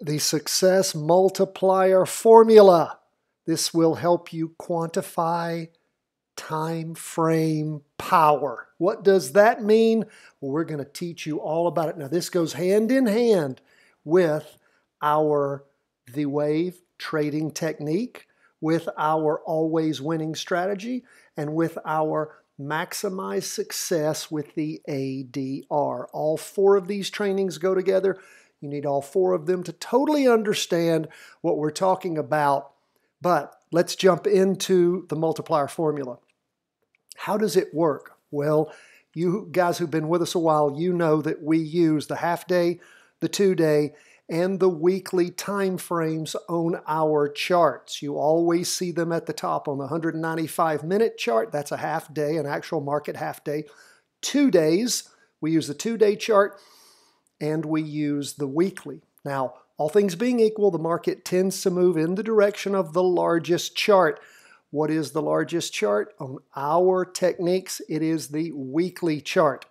the success multiplier formula. This will help you quantify time frame power. What does that mean? Well, we're going to teach you all about it. Now, this goes hand in hand with our the wave trading technique, with our always winning strategy, and with our maximize success with the ADR. All four of these trainings go together. You need all four of them to totally understand what we're talking about. But let's jump into the multiplier formula. How does it work? Well, you guys who've been with us a while, you know that we use the half day, the two day, and the weekly time frames on our charts. You always see them at the top on the 195 minute chart. That's a half day, an actual market half day. Two days, we use the two day chart and we use the weekly. Now, all things being equal, the market tends to move in the direction of the largest chart. What is the largest chart? On our techniques, it is the weekly chart.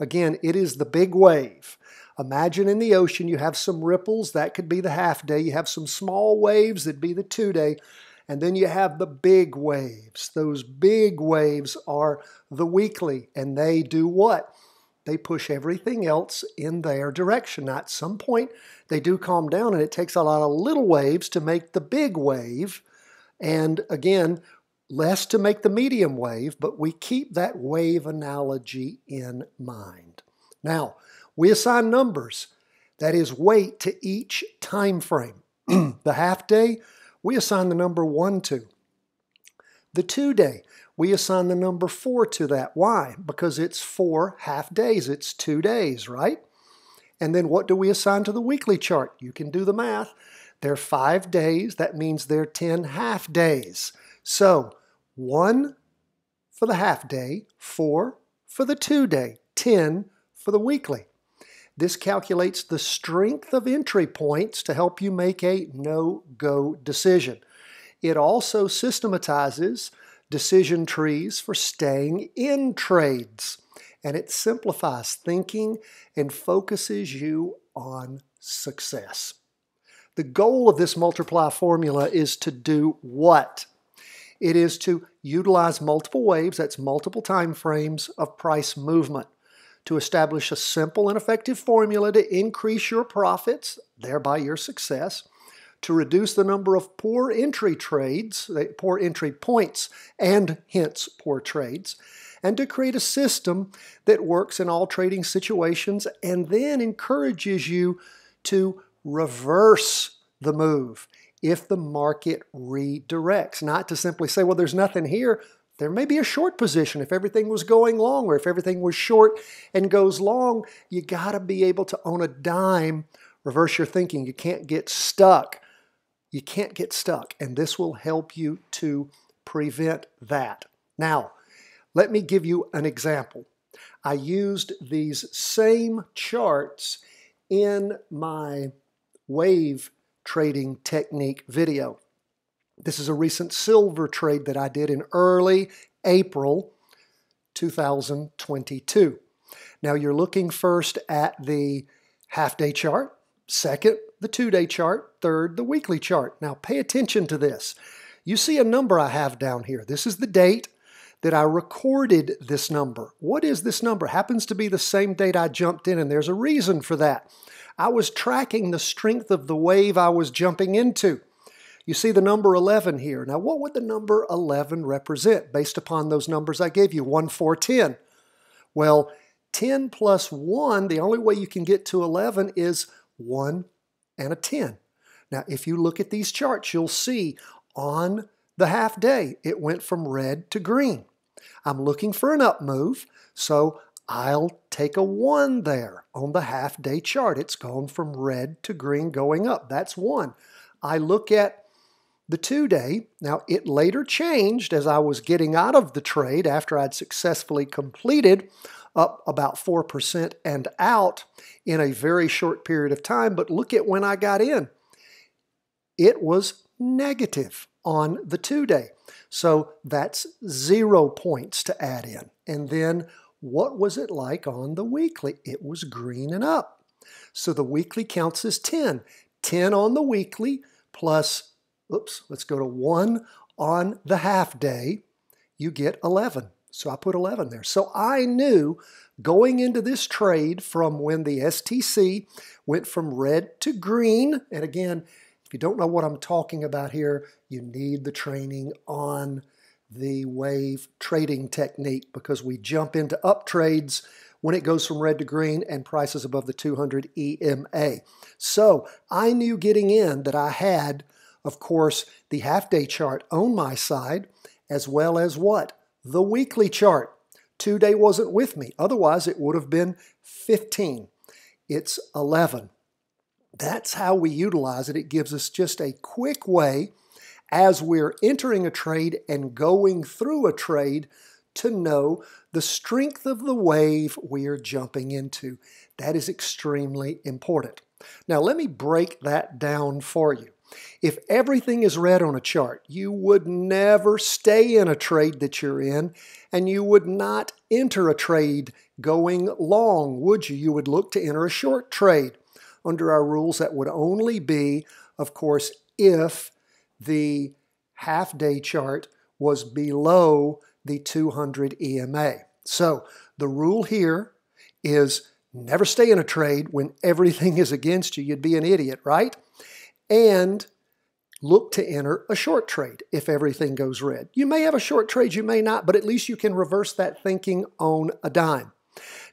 Again, it is the big wave. Imagine in the ocean you have some ripples, that could be the half day. You have some small waves, that'd be the two day. And then you have the big waves. Those big waves are the weekly, and they do what? They push everything else in their direction. Now, at some point, they do calm down, and it takes a lot of little waves to make the big wave. And again, less to make the medium wave, but we keep that wave analogy in mind. Now, we assign numbers, that is weight to each time frame. the half day, we assign the number 1 to. The two day, we assign the number 4 to that. Why? Because it's four half days. It's two days, right? And then what do we assign to the weekly chart? You can do the math. They're five days. That means they're 10 half days. So one for the half day, four for the two day, 10 for the weekly. This calculates the strength of entry points to help you make a no-go decision. It also systematizes decision trees for staying in trades. And it simplifies thinking and focuses you on success. The goal of this multiply formula is to do what? It is to utilize multiple waves, that's multiple time frames of price movement, to establish a simple and effective formula to increase your profits, thereby your success, to reduce the number of poor entry trades, poor entry points, and hence poor trades, and to create a system that works in all trading situations and then encourages you to reverse the move if the market redirects. Not to simply say, well, there's nothing here. There may be a short position if everything was going long, or if everything was short and goes long, you got to be able to own a dime, reverse your thinking. You can't get stuck. You can't get stuck, and this will help you to prevent that. Now, let me give you an example. I used these same charts in my wave trading technique video. This is a recent silver trade that I did in early April 2022. Now you're looking first at the half day chart, second, the two day chart, third, the weekly chart. Now pay attention to this. You see a number I have down here. This is the date that I recorded this number. What is this number? Happens to be the same date I jumped in, and there's a reason for that. I was tracking the strength of the wave I was jumping into. You see the number 11 here. Now, what would the number 11 represent based upon those numbers I gave you? 1, 4, 10. Well, 10 plus 1, the only way you can get to 11 is 1 and a 10. Now, if you look at these charts, you'll see on the half day, it went from red to green. I'm looking for an up move, so I'll take a 1 there on the half day chart. It's gone from red to green going up. That's 1. I look at the two day. Now, it later changed as I was getting out of the trade after I'd successfully completed up about 4% and out in a very short period of time. But look at when I got in. It was negative on the two day. So that's zero points to add in. And then what was it like on the weekly? It was green and up. So the weekly counts as 10. 10 on the weekly plus, oops, let's go to 1 on the half day, you get 11. So I put 11 there. So I knew going into this trade from when the STC went from red to green, and again, if you don't know what I'm talking about here, you need the training on the wave trading technique because we jump into up trades when it goes from red to green and prices above the 200 EMA. So I knew getting in that I had, of course, the half day chart on my side, as well as what? The weekly chart. Two day wasn't with me. Otherwise, it would have been 15. It's 11. That's how we utilize it. It gives us just a quick way as we're entering a trade and going through a trade to know the strength of the wave we are jumping into. That is extremely important. Now, let me break that down for you. If everything is red on a chart, you would never stay in a trade that you're in, and you would not enter a trade going long, would you? You would look to enter a short trade. Under our rules, that would only be, of course, if the half day chart was below the 200 EMA. So the rule here is never stay in a trade when everything is against you. You'd be an idiot, right? And look to enter a short trade if everything goes red. You may have a short trade, you may not, but at least you can reverse that thinking on a dime.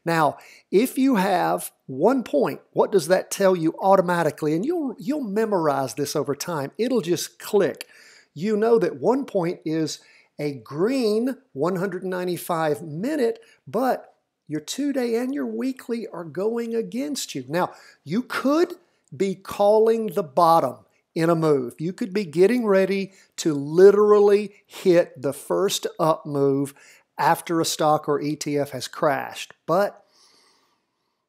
Now, if you have one point, what does that tell you automatically? And you'll you'll memorize this over time. It'll just click. You know that one point is a green 195 minute, but your two day and your weekly are going against you. Now, you could be calling the bottom in a move. You could be getting ready to literally hit the first up move after a stock or ETF has crashed, but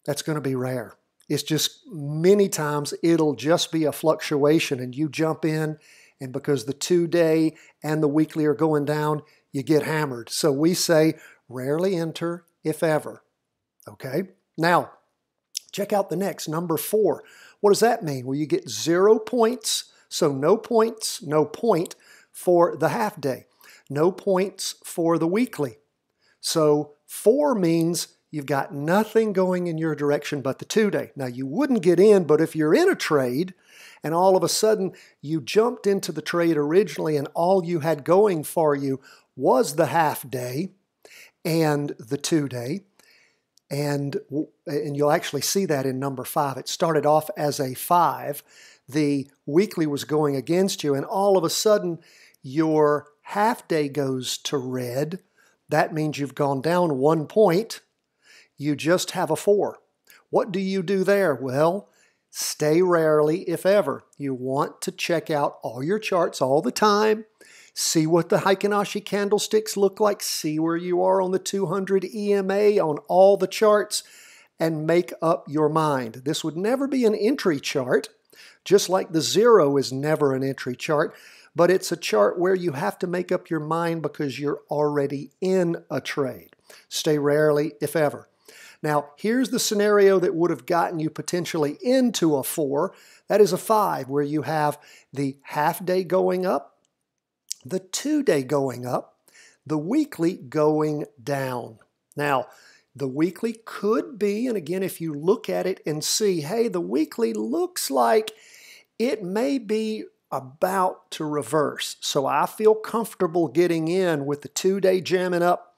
that's going to be rare. It's just many times it'll just be a fluctuation and you jump in and because the two day and the weekly are going down, you get hammered. So we say rarely enter, if ever. Okay? Now, check out the next, number four. What does that mean? Well, you get zero points, so no points, no point for the half day, no points for the weekly. So four means you've got nothing going in your direction but the two day. Now, you wouldn't get in, but if you're in a trade and all of a sudden you jumped into the trade originally and all you had going for you was the half day and the two day. And, and you'll actually see that in number five. It started off as a five. The weekly was going against you, and all of a sudden your half day goes to red. That means you've gone down one point. You just have a four. What do you do there? Well, Stay rarely, if ever. You want to check out all your charts all the time. See what the Heikin Ashi candlesticks look like. See where you are on the 200 EMA on all the charts and make up your mind. This would never be an entry chart, just like the zero is never an entry chart, but it's a chart where you have to make up your mind because you're already in a trade. Stay rarely, if ever. Now, here's the scenario that would have gotten you potentially into a four. That is a five, where you have the half day going up, the two day going up, the weekly going down. Now, the weekly could be, and again, if you look at it and see, hey, the weekly looks like it may be about to reverse. So I feel comfortable getting in with the two day jamming up,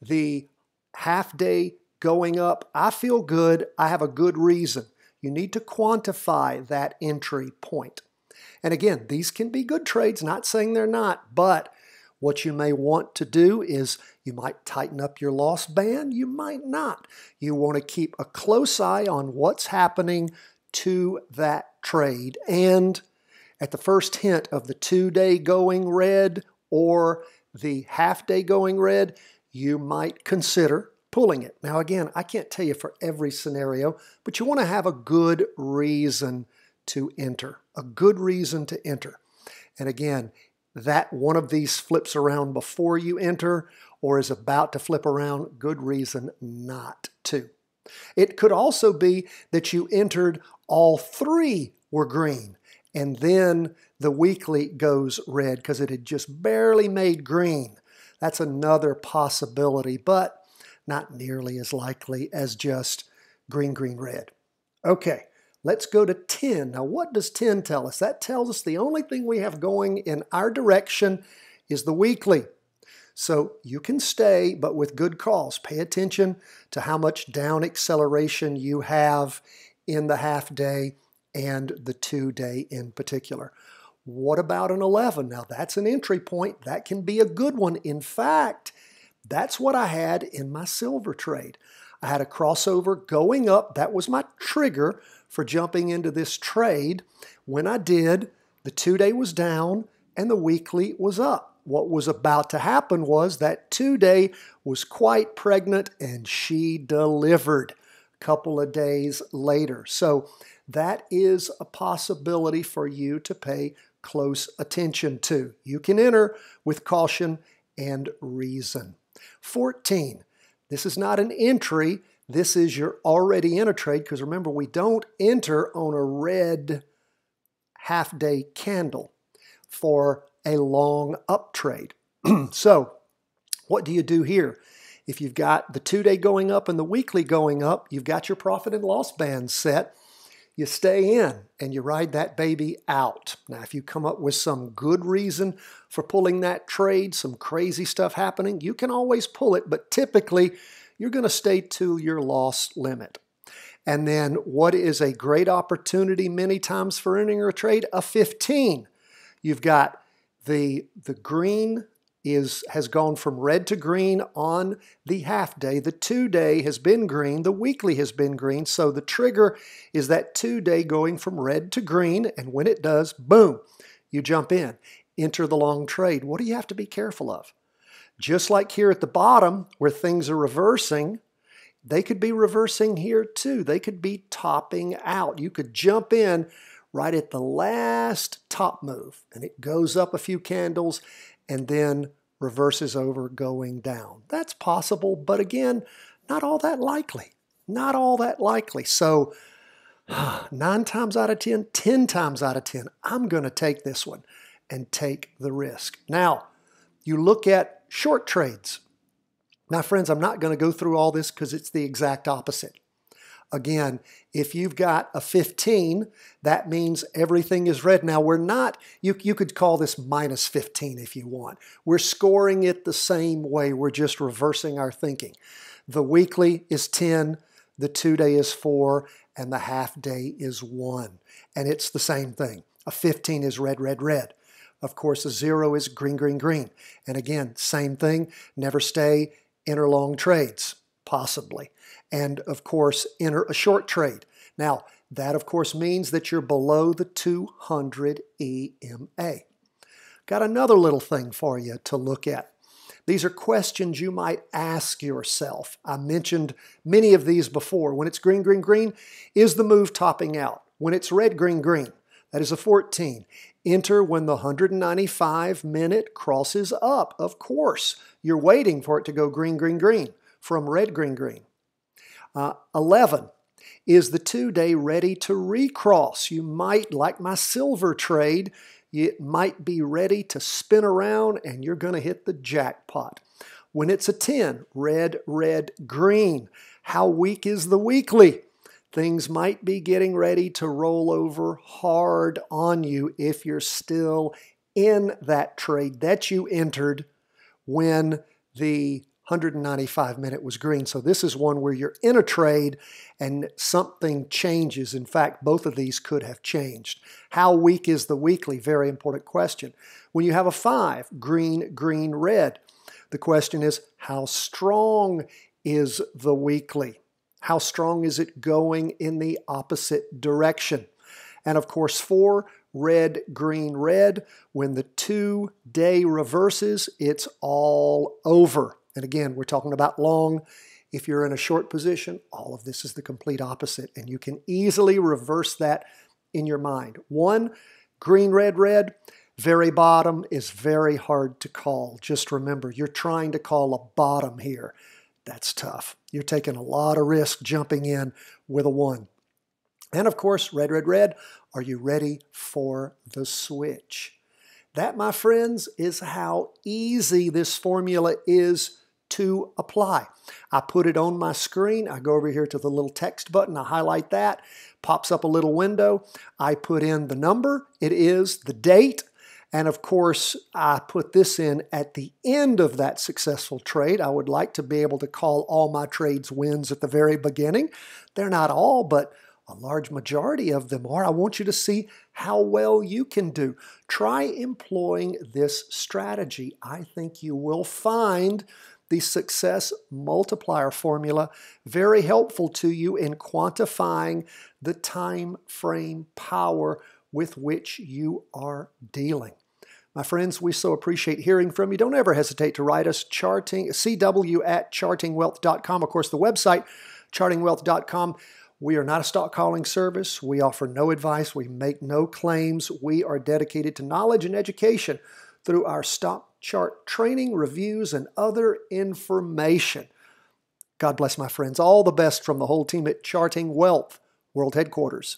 the half day going up. I feel good. I have a good reason. You need to quantify that entry point. And again, these can be good trades, not saying they're not, but what you may want to do is you might tighten up your loss band, you might not. You want to keep a close eye on what's happening to that trade. And at the first hint of the two day going red or the half day going red, you might consider pulling it. Now, again, I can't tell you for every scenario, but you want to have a good reason to enter, a good reason to enter. And again, that one of these flips around before you enter or is about to flip around, good reason not to. It could also be that you entered all three were green. And then the weekly goes red because it had just barely made green. That's another possibility, but not nearly as likely as just green, green, red. Okay, let's go to 10. Now, what does 10 tell us? That tells us the only thing we have going in our direction is the weekly. So you can stay, but with good cause. Pay attention to how much down acceleration you have in the half day and the two day in particular. What about an 11? Now that's an entry point. That can be a good one. In fact, that's what I had in my silver trade. I had a crossover going up. That was my trigger for jumping into this trade. When I did, the two day was down and the weekly was up. What was about to happen was that two day was quite pregnant and she delivered a couple of days later. So that is a possibility for you to pay close attention to. You can enter with caution and reason. 14. This is not an entry. This is you're already in a trade because remember, we don't enter on a red half day candle for a long up trade. so, what do you do here? If you've got the two day going up and the weekly going up, you've got your profit and loss band set you stay in and you ride that baby out. Now, if you come up with some good reason for pulling that trade, some crazy stuff happening, you can always pull it, but typically you're going to stay to your loss limit. And then what is a great opportunity many times for entering a trade? A 15. You've got the, the green is has gone from red to green on the half day. The two day has been green. The weekly has been green. So the trigger is that two day going from red to green. And when it does, boom, you jump in, enter the long trade. What do you have to be careful of? Just like here at the bottom where things are reversing, they could be reversing here too. They could be topping out. You could jump in right at the last top move and it goes up a few candles and then reverses over going down. That's possible, but again, not all that likely. Not all that likely. So, nine times out of 10, 10 times out of 10, I'm going to take this one and take the risk. Now, you look at short trades. Now, friends, I'm not going to go through all this because it's the exact opposite. Again, if you've got a 15, that means everything is red. Now, we're not, you, you could call this minus 15 if you want. We're scoring it the same way. We're just reversing our thinking. The weekly is 10, the two day is 4, and the half day is 1. And it's the same thing. A 15 is red, red, red. Of course, a 0 is green, green, green. And again, same thing. Never stay inter long trades, possibly and of course enter a short trade. Now, that of course means that you're below the 200 EMA. Got another little thing for you to look at. These are questions you might ask yourself. I mentioned many of these before. When it's green, green, green, is the move topping out? When it's red, green, green, that is a 14. Enter when the 195 minute crosses up. Of course, you're waiting for it to go green, green, green from red, green, green. Uh, 11 is the two day ready to recross. You might, like my silver trade, it might be ready to spin around and you're going to hit the jackpot. When it's a 10, red, red, green. How weak is the weekly? Things might be getting ready to roll over hard on you if you're still in that trade that you entered when the 195 minute was green. So this is one where you're in a trade and something changes. In fact, both of these could have changed. How weak is the weekly? Very important question. When you have a five, green, green, red, the question is how strong is the weekly? How strong is it going in the opposite direction? And of course, four, red, green, red. When the two day reverses, it's all over. And again, we're talking about long. If you're in a short position, all of this is the complete opposite. And you can easily reverse that in your mind. One, green, red, red, very bottom is very hard to call. Just remember, you're trying to call a bottom here. That's tough. You're taking a lot of risk jumping in with a one. And of course, red, red, red Are you ready for the switch? That, my friends, is how easy this formula is to apply. I put it on my screen. I go over here to the little text button. I highlight that. Pops up a little window. I put in the number. It is the date. And of course, I put this in at the end of that successful trade. I would like to be able to call all my trades wins at the very beginning. They're not all, but a large majority of them are. I want you to see how well you can do. Try employing this strategy. I think you will find the success multiplier formula very helpful to you in quantifying the time frame power with which you are dealing. My friends, we so appreciate hearing from you. Don't ever hesitate to write us charting cw at chartingwealth.com. Of course, the website chartingwealth.com. We are not a stock calling service. We offer no advice. We make no claims. We are dedicated to knowledge and education through our stock chart training, reviews, and other information. God bless my friends. All the best from the whole team at Charting Wealth World Headquarters.